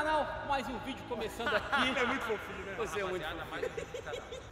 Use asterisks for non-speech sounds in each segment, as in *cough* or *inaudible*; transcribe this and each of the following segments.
canal, mais um vídeo começando aqui. *laughs* É muito fofinho, né? Você é muito fofinho.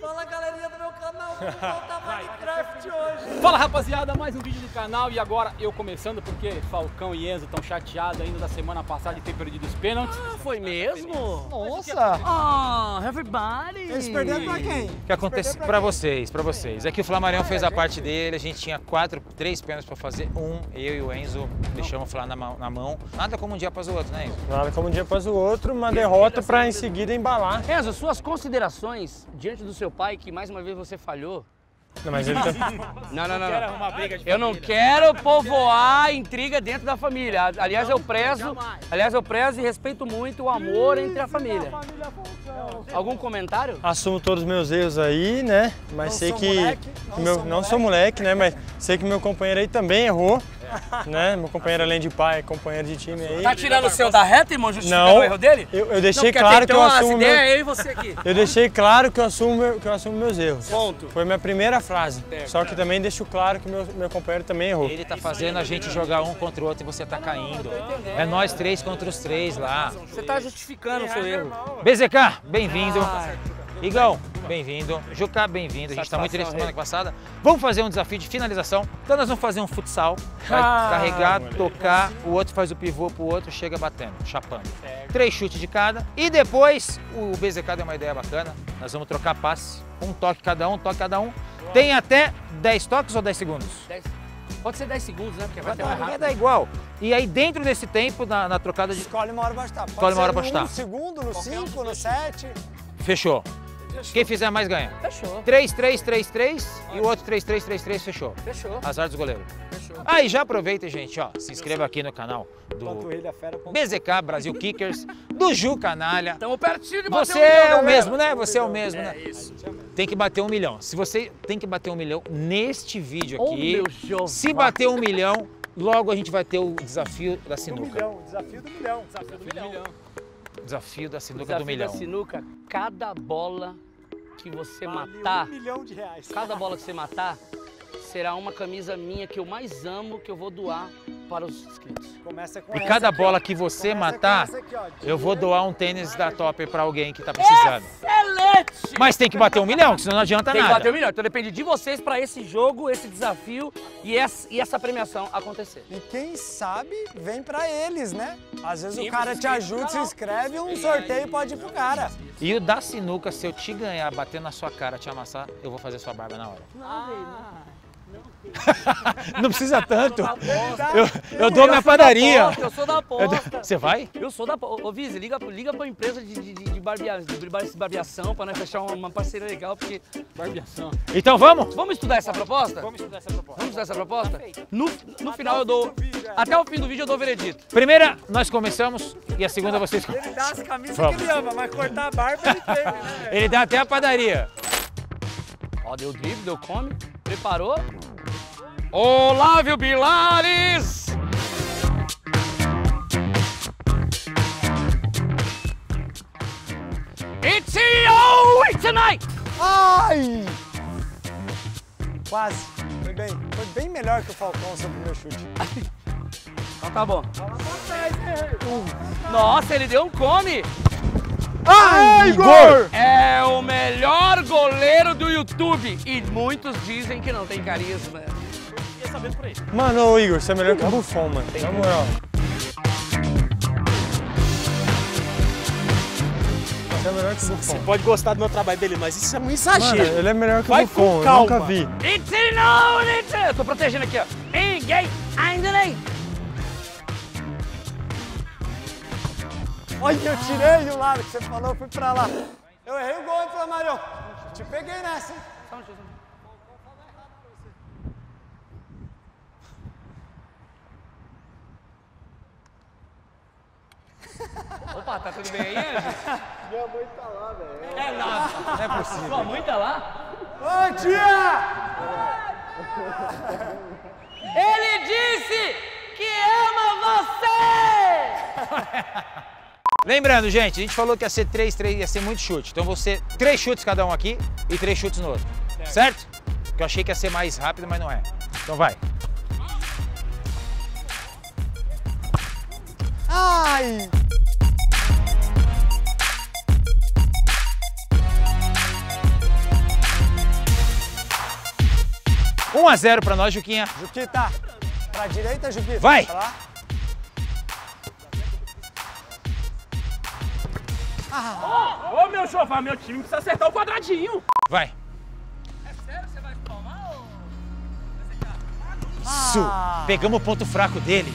Fala galerinha do meu canal, vamos voltar Minecraft hoje. Fala rapaziada, mais um vídeo do canal e agora eu começando porque Falcão e Enzo estão chateados ainda da semana passada de ter perdido os pênaltis. Ah, foi mesmo? Nossa! Ah, everybody! Eles perderam pra quem? O que acontece pra vocês, pra vocês, é que o Flamarião fez a parte dele, a gente tinha quatro, três pênaltis pra fazer, um, eu e o Enzo deixamos o Flá na mão, na mão. Nada como um dia após o outro, né, Enzo? Nada como um dia após o outro, uma derrota pra em seguida embalar. Enzo, suas considerações diante do seu pai, que mais uma vez você falhou. Não, mas ele tá... *laughs* Não, não, não. Quero não. arrumar briga de Eu não quero povoar a intriga dentro da família. Aliás, eu prezo, aliás, eu prezo e respeito muito o amor entre a família. Algum comentário? Assumo todos os meus erros aí, né? Mas sei que... que meu... Não sou moleque, né? Mas sei que meu companheiro aí também errou. Né? Meu companheiro, além de pai, é companheiro de time aí. Tá tirando o seu da reta, irmão, justificando Não, o erro dele? eu, eu Não, deixei porque claro que eu as assumo meu... é eu e você aqui. Eu deixei claro que eu assumo, que eu assumo meus erros. Ponto. Foi minha primeira frase. Só que também deixo claro que meu, meu companheiro também errou. Ele tá fazendo a gente jogar um contra o outro e você tá caindo. É nós três contra os três lá. Você tá justificando o seu erro. BZK, bem-vindo. Igão, bem-vindo. Juca, bem-vindo. A gente tá muito feliz semana passada. Vamos fazer um desafio de finalização. Então nós vamos fazer um futsal. Vai Ah, carregar, moleque. tocar, o outro faz o pivô pro outro, chega batendo, chapando. Três chutes de cada. E depois, o BZK deu uma ideia bacana. Nós vamos trocar passe. Um toque cada um, um toque cada um. Tem até 10 toques ou 10 segundos? Dez- Pode ser 10 segundos, né? Porque vai Vai mais dar, rápido. vai dar igual. E aí, dentro desse tempo, na, na trocada de. Escolhe uma hora pra chutar. Pode Escolhe uma hora ser pra chutar. No segundo, no cinco, no sete. Fechou. Quem fizer mais ganha. Fechou, 3, 3, 3, 3 e o outro 3, 3, 3, 3, fechou. fechou, Azar dos goleiros. fechou. Aí já aproveita, gente, ó, se inscreva aqui no canal do. BZK Brasil Kickers, do Ju Canalha. Tamo pertinho de bater Você um milhão, é o mesmo, né? Você é o mesmo, né? Tem que bater um milhão. Se você tem que bater um milhão neste vídeo Oh, aqui, meu Jeová. se bater um milhão, logo a gente vai ter o desafio da Do sinuca. milhão, desafio do milhão. Desafio do milhão. Desafio da sinuca Desafio do milhão. da sinuca, cada bola que você Vale matar, Um milhão de reais. cada bola que você matar, será uma camisa minha que eu mais amo, que eu vou doar para os inscritos. Começa com E cada aqui, bola ó. que você Começa matar, aqui, ó. eu vou doar um tênis da Topper pra alguém que tá precisando. Excelente! Mas tem que bater um milhão, que senão não adianta Tem que nada. bater o milhão. Então depende de vocês para esse jogo, esse desafio e essa, e essa premiação acontecer. E quem sabe, vem pra eles, né? Às vezes Sim, o cara te ajuda, se inscreve um sorteio pode ir pro cara. E o da sinuca, se eu te ganhar, bater na sua cara, te amassar, eu vou fazer sua barba na hora. Não *laughs* precisa tanto. Eu, eu dou minha padaria. Aposta, eu sou da aposta. Você vai? Eu sou da. Ô, ô Vise, liga, liga pra empresa de, de, de, barbia, de bar- barbeação pra nós fechar uma, uma parceria legal, porque. Barbeação. Então vamos? Vamos estudar essa proposta? Vamos estudar essa proposta. Vamos estudar essa proposta? No, no final eu dou. Até o fim do vídeo eu dou o veredito. Primeira, nós começamos e a segunda vocês Ele dá as camisas Vamos. que ele ama, mas cortar a barba ele teve, né? Ele dá até a padaria. Ó, deu drible, deu come, preparou. Olávio Bilares! It's way tonight! Ai! Quase. Foi bem. Foi bem melhor que o Falcão seu primeiro chute. Então tá bom. Nossa, ele deu um come! Ai, Igor! É o melhor goleiro do YouTube e muitos dizem que não tem carisma. Ia sabendo por aí. Mano, ô Igor, você é melhor que o Buffon, mano. Na moral. Você é melhor que o Buffon. Pode gostar do meu trabalho dele, mas isso é um Mano, exagero. ele é melhor que o Vai Buffon, eu nunca vi. It's no, it's Eu tô protegendo aqui, ó. Ninguém Olha, eu tirei do lado que você falou, fui pra lá. Eu errei o gol, hein, Flamarion? Te peguei nessa, hein? Opa, tá tudo bem aí, Anjo? *laughs* Minha mãe tá lá, velho. É nada. Não é possível. Sua mãe tá lá? Ô, tia! Ele disse que ama você! *laughs* Lembrando, gente, a gente falou que ia ser três, três, ia ser muito chute. Então você três chutes cada um aqui e três chutes no outro. Certo? certo? Eu achei que ia ser mais rápido, mas não é. Então vai. Ai! Um a zero para nós, Juquinha. Juquita, pra direita, Juquita. Vai! Pra lá. Ô, meu chofar, meu time precisa acertar o quadradinho. Vai. Isso! Pegamos o ponto fraco dele.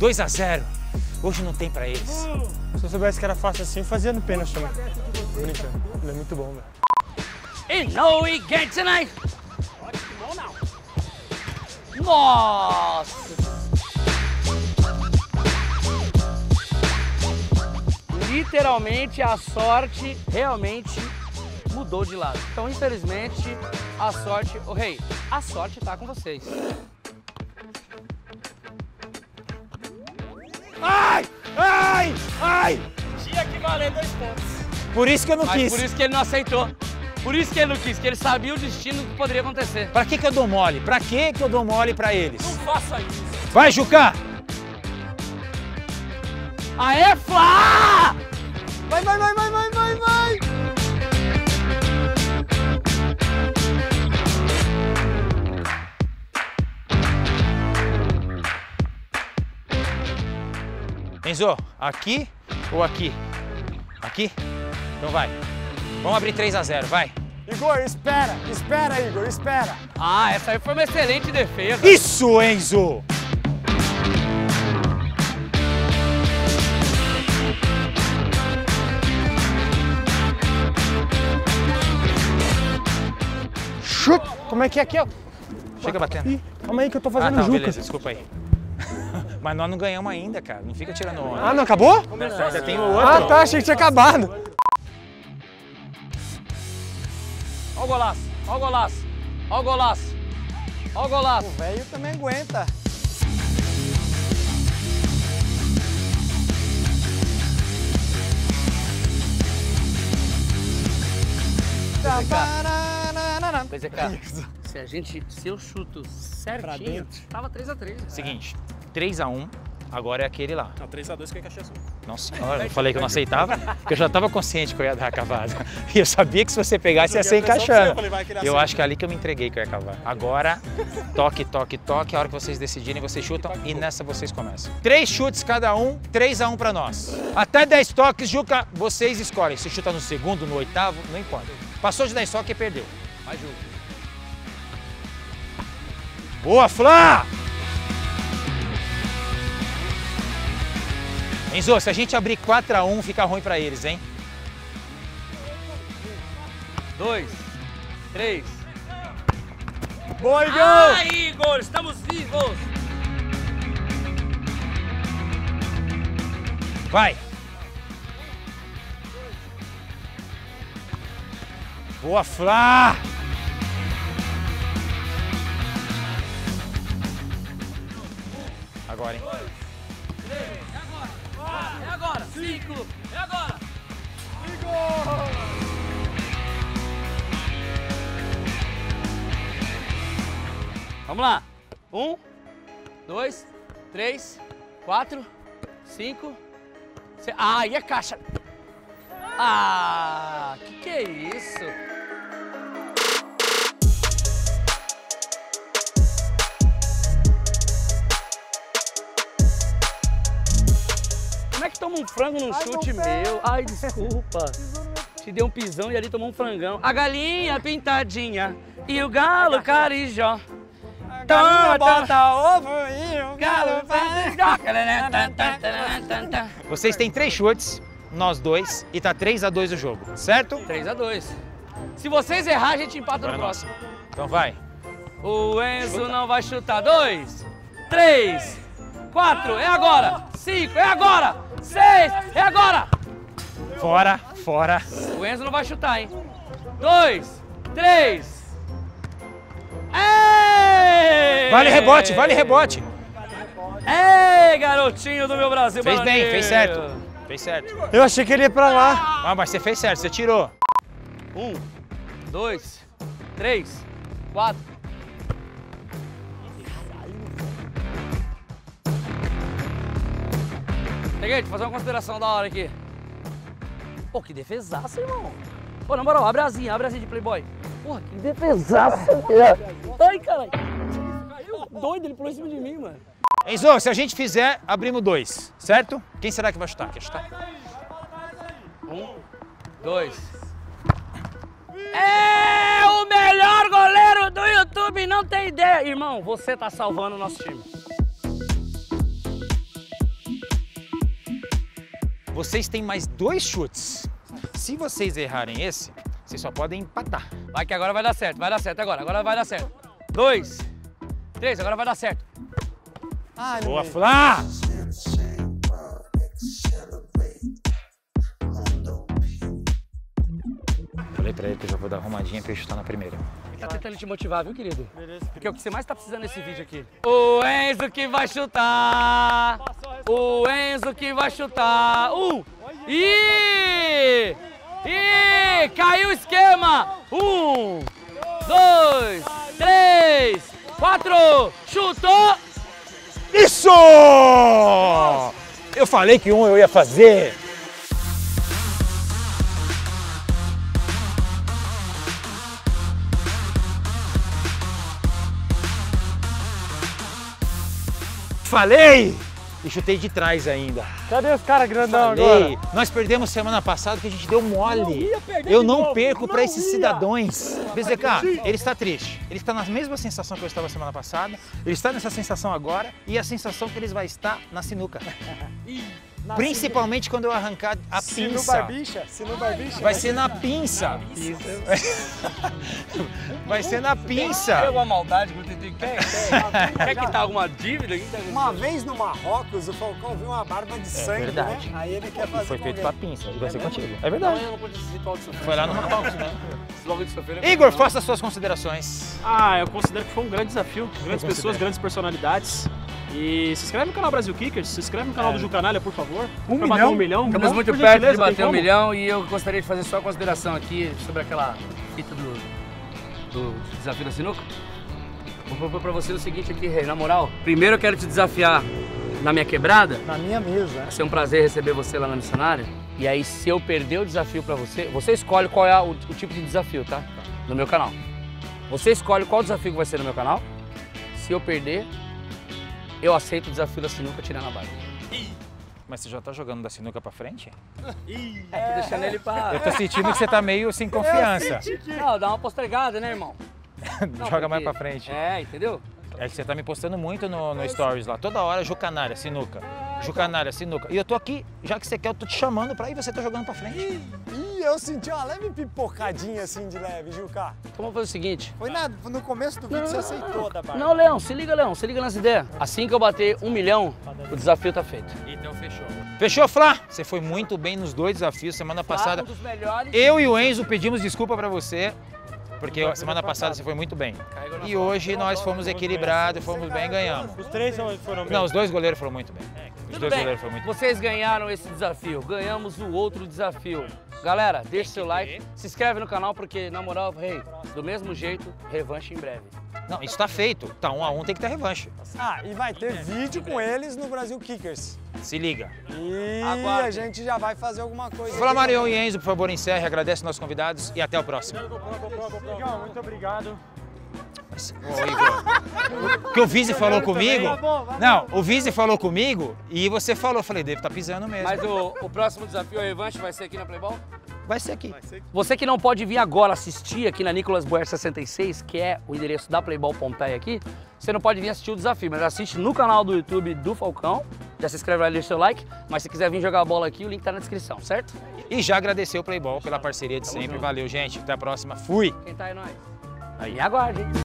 Dois a 0. Hoje não tem pra eles. Se eu soubesse que era fácil assim, eu fazia no pênalti também. Brincando. Ele é muito bom, velho. And no we get tonight. Nossa! Literalmente a sorte realmente mudou de lado. Então, infelizmente, a sorte. Ô rei, a sorte tá com vocês. Ai! Ai! Ai! Tinha que valer dois pontos. Por isso que eu não Mas quis. por isso que ele não aceitou. Por isso que ele não quis, que ele sabia o destino que poderia acontecer. Pra que, que eu dou mole? Pra que, que eu dou mole pra eles? Não faça isso. Vai, Juca! Aê, Flá! Vai, vai, vai, vai, vai, vai, vai. Enzo, aqui ou aqui? Aqui? Então vai. Vamos abrir 3 a 0 vai. Igor, espera, espera, Igor, espera. Ah, essa aí foi uma excelente defesa. Isso, Enzo! Chup! Como é que é aqui, ó? Chega batendo. Ih, calma aí que eu tô Ah, fazendo tá, juca. beleza, desculpa aí. Mas nós não ganhamos ainda, cara. Não fica tirando onda. Ah, não acabou? Ainda tem o outro. Ah, tá, achei que tinha acabado. Ó o golaço, ó o golaço, ó o golaço, ó o golaço. O velho também aguenta. Pois é, cara. Se a gente, se eu chuto certinho, tava 3x3. Seguinte, 3 a 1 agora é aquele lá. Não, 3x2 que eu encaixei assim. Nossa senhora, eu falei que eu não aceitava, porque eu já estava consciente que eu ia dar a cavada. *laughs* E eu sabia que se você pegasse ia ser encaixando. eu falei, vai Eu acho que é ali que eu me entreguei que eu ia cavar. Agora, toque, toque, toque. A hora que vocês decidirem, vocês chutam e nessa vocês começam. Três chutes cada um, 3 a 1 pra nós. Até 10 toques, Juca, vocês escolhem. Se chuta no segundo, no oitavo, não importa. Passou de 10 toques, perdeu. Vai, Ju. Boa, Flá! Enzo, se a gente abrir 4 a 1 fica ruim pra eles, hein? Dois, três. Boa, Igor! Ah, Igor, estamos vivos! Vai! Boa, Flá! Agora, hein? É agora! Cinco! É agora! Vamos lá! Um, dois, três, quatro, cinco. se- Ah, e a caixa? Ah, que que é isso? Toma um frango num chute meu? Ai, desculpa. *laughs* Te deu um pisão e ali tomou um frangão. A galinha pintadinha e o galo carijó. Galinha Tá, tá. bota ovo e o Galo *laughs* Vocês têm três chutes, nós dois, e tá 3 a 2 o jogo, certo? 3 a 2 Se vocês errar, a gente empata Agora no próximo. Então vai. O Enzo não vai chutar. Dois, três, quatro, é agora. Cinco, é agora. Seis, é agora. Fora, fora. O Enzo não vai chutar, hein? Dois, três. Ei! Vale rebote, vale rebote. Ei, garotinho do meu Brasil. Fez bem, fez certo. Fez certo. Eu achei que ele ia pra lá. Ah, mas você fez certo, você tirou. Um, dois, três, quatro. Peguei, deixa eu fazer uma consideração da hora aqui. Pô, que defesaça, irmão. Pô, na moral, abre a asinha, abre a asinha de Playboy. Porra, que defesaça, *laughs* cara. Ai, caralho. Caiu doido, ele pulou em cima de mim, mano. Enzo, se a gente fizer, abrimos dois, certo? Quem será que vai chutar? Quer chutar? Um, dois. É o melhor goleiro do YouTube, não tem ideia. Irmão, você tá salvando o nosso time. Vocês têm mais dois chutes. Se vocês errarem esse, vocês só podem empatar. Vai que agora vai dar certo, vai dar certo agora, agora vai dar certo. Dois, três, agora vai dar certo. Ai, Boa, Flá! Falei pra ele que eu já vou dar arrumadinha pra ele chutar na primeira. Tá tentando te motivar, viu, querido? Porque é o que você mais tá precisando nesse vídeo aqui. O Enzo que vai chutar! O Enzo que vai chutar! Um! Ih! Ih! Caiu o esquema! Um! Dois! Três! Quatro! Chutou! Isso! Eu falei que um eu ia fazer. Falei! E chutei de trás ainda. Cadê os caras grandão Falei. agora? Nós perdemos semana passada porque a gente deu mole. Eu não perco para esses cidadãos. BZK, ele está triste. Ele está na mesma sensação que eu estava semana passada. Ele está nessa sensação agora e a sensação que ele vai estar na sinuca. *laughs* Principalmente quando eu arrancar a Se no pinça. barbicha, se no barbicha. Vai ser na pinça. Vai ser na pinça. alguma maldade que eu tentei? Quer, quer, *laughs* quer quitar alguma dívida? aqui? Uma vez no Marrocos, o Falcão viu uma barba de sangue, verdade. né? Aí ele quer fazer Foi com feito alguém. pra pinça e vai ser contigo. É verdade. eu não vou esse ritual de sofrer. Foi lá no Marrocos, né? É Igor, faça suas considerações. Ah, eu considero que foi um grande desafio. Grandes pessoas, grandes personalidades. E se inscreve no canal Brasil Kickers, se inscreve no canal do Jucanalha, por favor. Um Pra bater milhão? um milhão. Estamos Por muito perto de bater um como? milhão e eu gostaria de fazer só uma consideração aqui sobre aquela fita do, do desafio da sinuca. Vou propor pra você o seguinte aqui, Rei, na moral. Primeiro eu quero te desafiar na minha quebrada. Na minha mesa. Vai ser um prazer receber você lá na missionária. E aí, se eu perder o desafio pra você, você escolhe qual é o, o tipo de desafio, tá? No meu canal. Você escolhe qual desafio que vai ser no meu canal. Se eu perder, eu aceito o desafio da sinuca tirando a barba. Mas você já tá jogando da sinuca pra frente? É, tô deixando ele pra. Eu tô sentindo que você tá meio sem confiança. Não, dá uma postregada, né, irmão? *laughs* Não, Joga mais porque- pra frente. É, entendeu? É que você tá me postando muito no, no Stories lá. Toda hora, Jucanária, sinuca. Jucanária, sinuca. E eu tô aqui, já que você quer, eu tô te chamando pra ir você tá jogando pra frente. Ih, eu senti uma leve pipocadinha assim de leve, Juca. Então vamos fazer o seguinte. Foi na, no começo do vídeo você aceitou da barba. Não, Leão, se liga, Leão, se liga nas ideias. Assim que eu bater um milhão, o desafio tá feito. Então fechou. Fechou, Flá? Você foi muito bem nos dois desafios. Semana passada, um dos melhores. eu e o Enzo pedimos desculpa pra você. Porque a semana passada você foi muito bem. E hoje nós fomos equilibrados, fomos bem e ganhamos. Os três foram bem. Não, os dois goleiros foram muito bem. Os Tudo dois bem, vocês ganharam esse desafio, ganhamos o outro desafio. Galera, deixa seu like, se inscreve no canal porque, na moral, rei, do mesmo jeito, revanche em breve. Não, isso tá feito. Tá um a um, tem que ter revanche. Ah, e vai ter vídeo com eles no Brasil Kickers. Se liga. E Aguardem. a gente já vai fazer alguma coisa. Fala Marion e Enzo, por favor, encerre, agradece nossos convidados e até o próximo. Legal, muito obrigado. Ô, Igor, o que o Vise falou comigo? Não, o Vise falou comigo e você falou, eu falei, deve estar pisando mesmo. Mas o, o próximo desafio, a revanche, vai ser aqui na Playball? Vai ser aqui. Você que não pode vir agora assistir aqui na Nicolas Boer 66, que é o endereço da Playball Pompeia aqui, você não pode vir assistir o desafio, mas assiste no canal do YouTube do Falcão. Já se inscreve lá e deixa seu like. Mas se quiser vir jogar a bola aqui, o link tá na descrição, certo? E já agradecer o Playball pela parceria de sempre. Valeu, gente. Até a próxima. Fui. Quem tá é nós. Aí aguarde, hein?